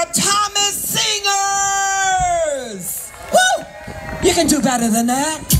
are Thomas singers. Woo! You can do better than that.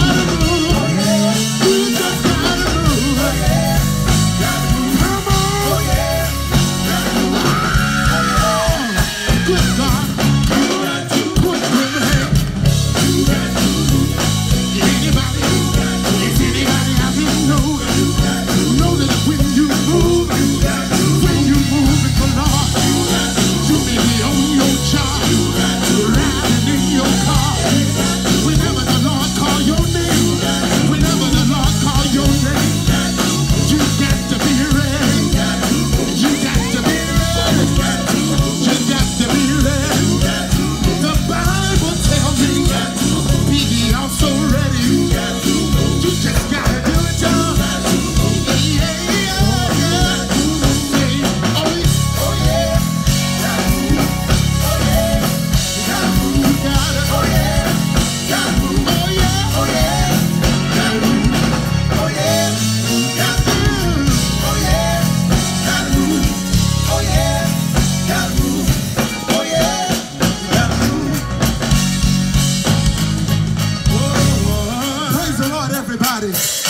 body.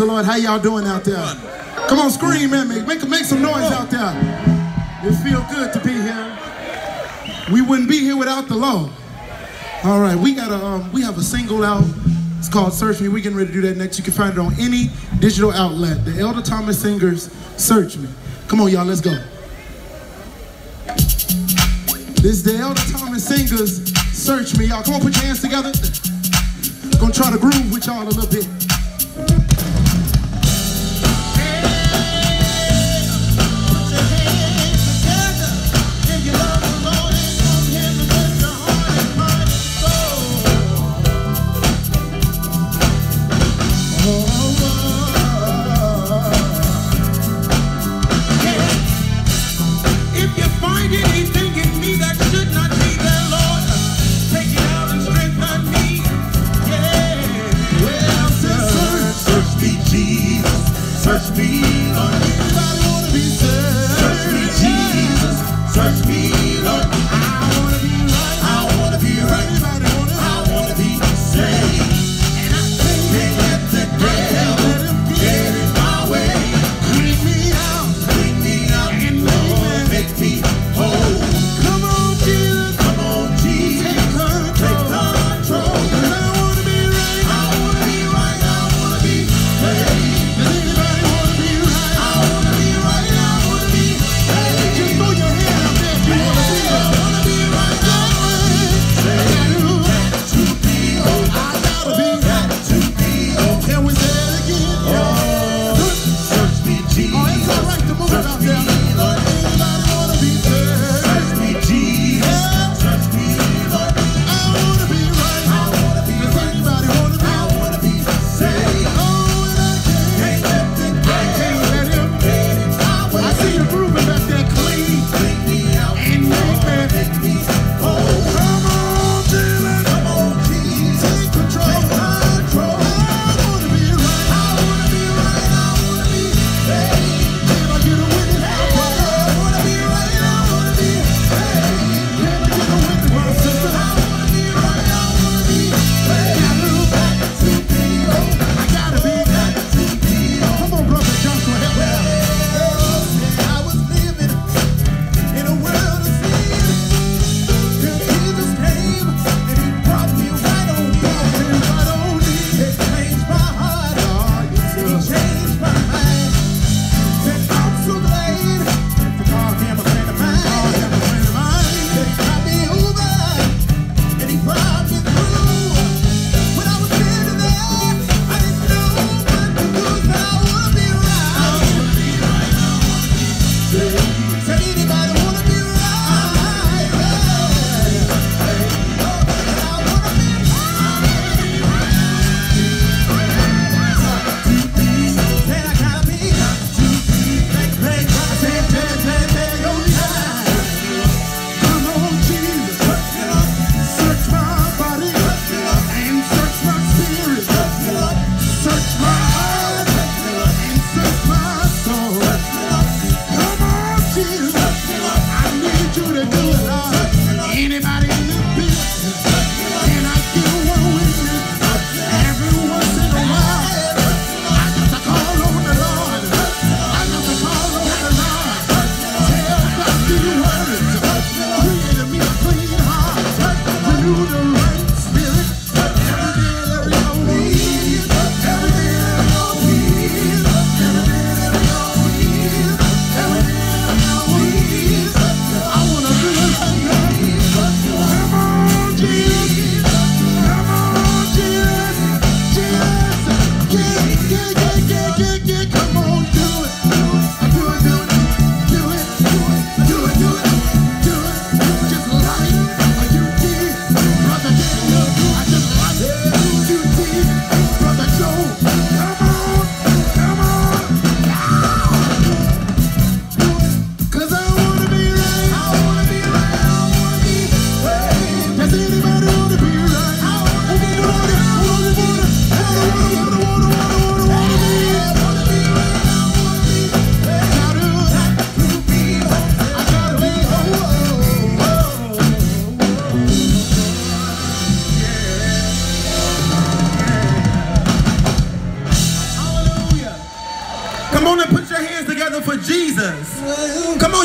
The Lord. How y'all doing out there? Come on, scream at me. Make, make some noise out there. It feel good to be here. We wouldn't be here without the Lord. All right, we got a um, we have a single out. It's called Search Me. We're getting ready to do that next. You can find it on any digital outlet. The Elder Thomas Singers Search Me. Come on, y'all, let's go. This is the Elder Thomas Singers Search Me. Y'all, come on, put your hands together. Gonna try to groove with y'all a little bit.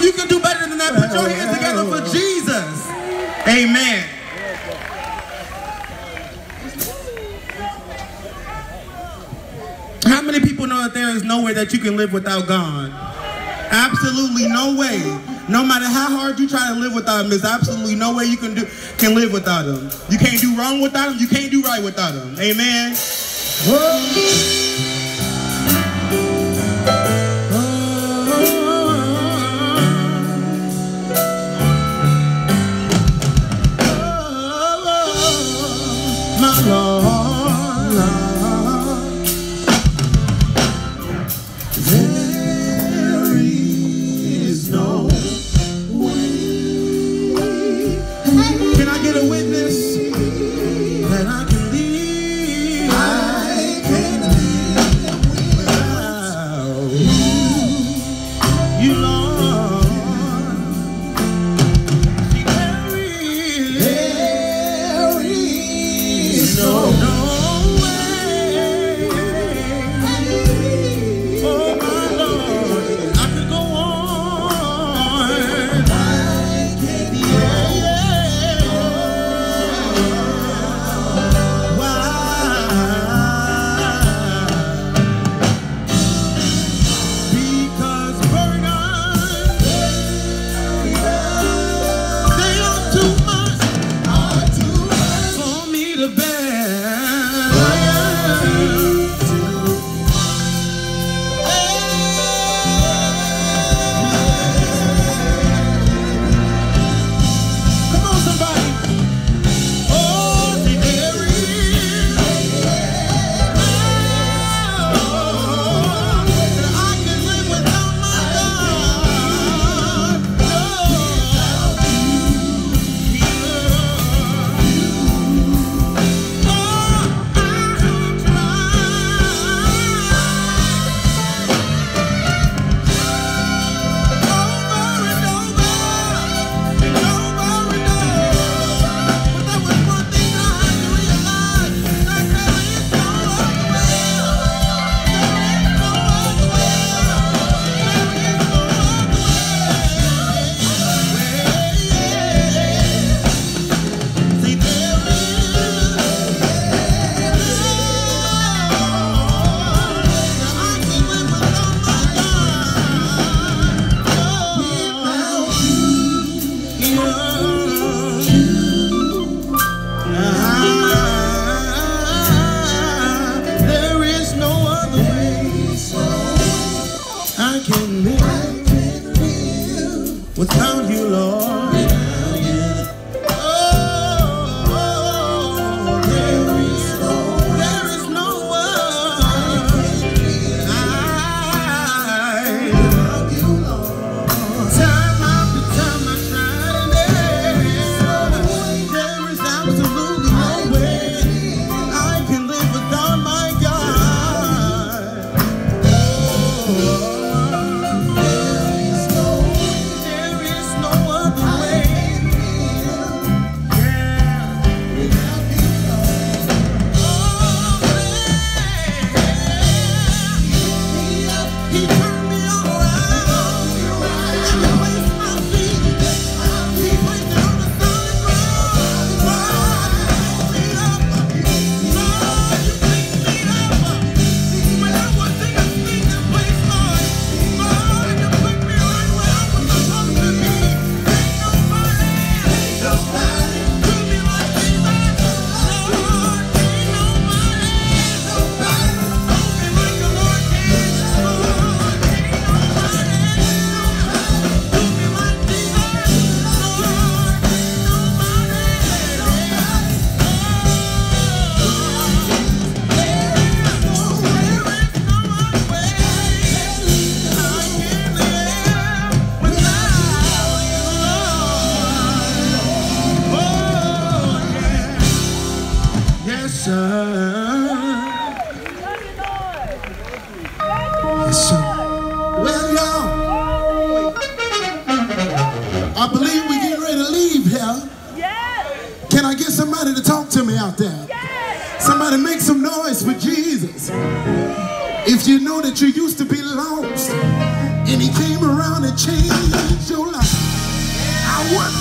you can do better than that. Put your hands together for Jesus. Amen. How many people know that there is no way that you can live without God? Absolutely no way. No matter how hard you try to live without him, there's absolutely no way you can do can live without him. You can't do wrong without him. You can't do right without him. Amen. Whoa. If you know that you used to be lost and he came around and changed your life, I wonder.